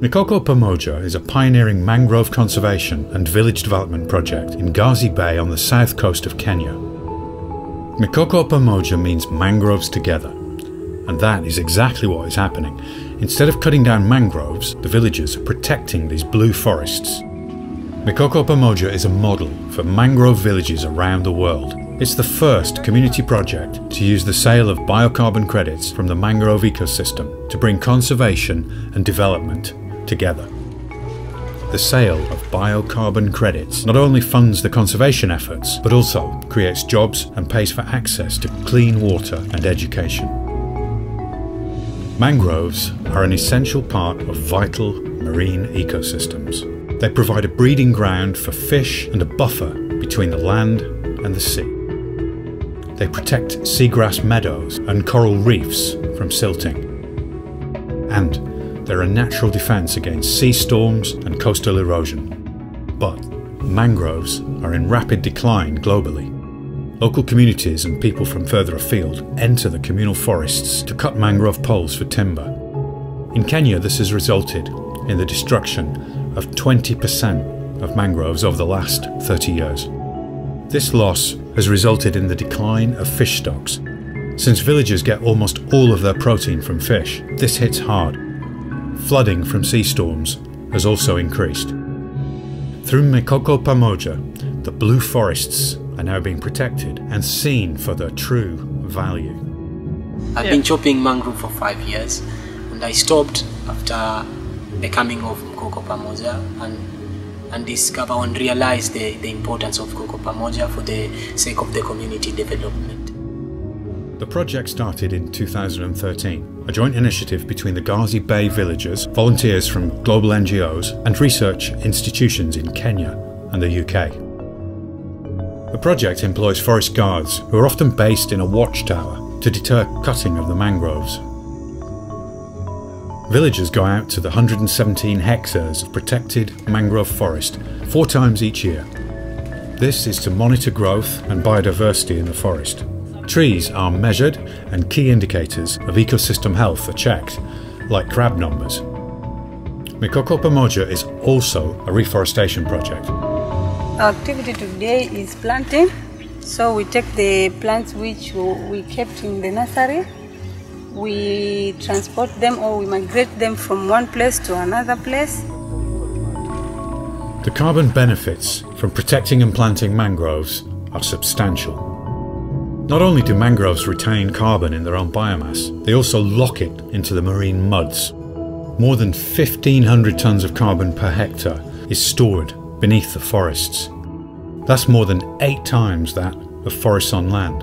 Mikoko Pamoja is a pioneering mangrove conservation and village development project in Gazi Bay on the south coast of Kenya. Mikoko Pamoja means mangroves together, and that is exactly what is happening. Instead of cutting down mangroves, the villagers are protecting these blue forests. Mikoko Pamoja is a model for mangrove villages around the world. It's the first community project to use the sale of biocarbon credits from the mangrove ecosystem to bring conservation and development together. The sale of biocarbon credits not only funds the conservation efforts, but also creates jobs and pays for access to clean water and education. Mangroves are an essential part of vital marine ecosystems. They provide a breeding ground for fish and a buffer between the land and the sea. They protect seagrass meadows and coral reefs from silting. And they're a natural defence against sea storms and coastal erosion. But mangroves are in rapid decline globally. Local communities and people from further afield enter the communal forests to cut mangrove poles for timber. In Kenya, this has resulted in the destruction of 20% of mangroves over the last 30 years. This loss has resulted in the decline of fish stocks. Since villagers get almost all of their protein from fish, this hits hard flooding from sea storms has also increased. Through Mikoko Pamoja, the blue forests are now being protected and seen for their true value. I've yeah. been chopping mangrove for five years and I stopped after the coming of Mikoko Pamoja and and discover and realize the, the importance of Mikoko Pamoja for the sake of the community development. The project started in 2013, a joint initiative between the Gazi Bay villagers, volunteers from global NGOs, and research institutions in Kenya and the UK. The project employs forest guards who are often based in a watchtower to deter cutting of the mangroves. Villagers go out to the 117 hectares of protected mangrove forest four times each year. This is to monitor growth and biodiversity in the forest. Trees are measured and key indicators of ecosystem health are checked, like crab numbers. Mikoko Pamoja is also a reforestation project. Our activity today is planting. So we take the plants which we kept in the nursery, we transport them or we migrate them from one place to another place. The carbon benefits from protecting and planting mangroves are substantial. Not only do mangroves retain carbon in their own biomass, they also lock it into the marine muds. More than 1,500 tonnes of carbon per hectare is stored beneath the forests. That's more than eight times that of forests on land.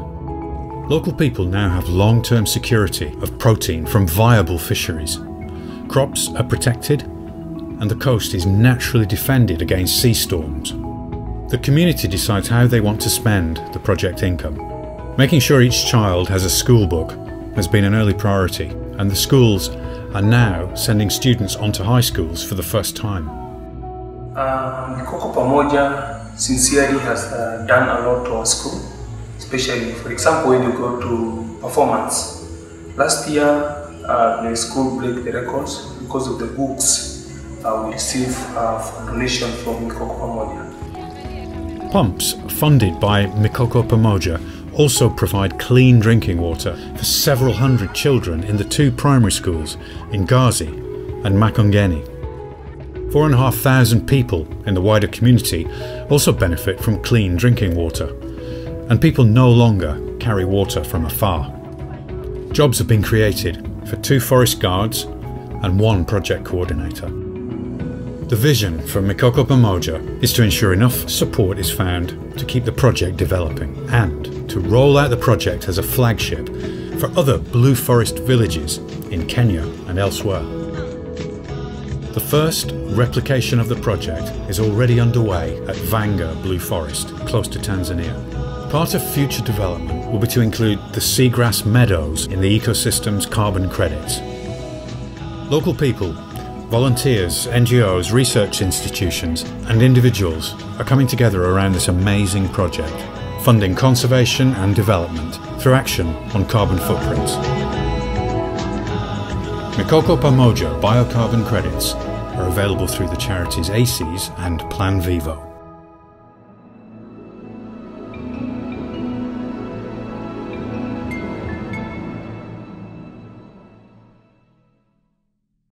Local people now have long-term security of protein from viable fisheries. Crops are protected and the coast is naturally defended against sea storms. The community decides how they want to spend the project income. Making sure each child has a school book has been an early priority, and the schools are now sending students onto high schools for the first time. Koko Pamoja sincerely has uh, done a lot to our school, especially, for example, when you go to performance. Last year, uh, the school broke the records because of the books uh, we received uh, for donation from Mikoko Pamoja. Pumps funded by Mikoko Pamoja also provide clean drinking water for several hundred children in the two primary schools in Gazi and Makongeni. Four and a half thousand people in the wider community also benefit from clean drinking water, and people no longer carry water from afar. Jobs have been created for two forest guards and one project coordinator. The vision for Mikoko Pamoja is to ensure enough support is found to keep the project developing and to roll out the project as a flagship for other Blue Forest villages in Kenya and elsewhere. The first replication of the project is already underway at Vanga Blue Forest, close to Tanzania. Part of future development will be to include the seagrass meadows in the ecosystem's carbon credits. Local people Volunteers, NGOs, research institutions, and individuals are coming together around this amazing project, funding conservation and development through action on carbon footprints. Mikoko Pamoja biocarbon credits are available through the charities ACES and Plan Vivo.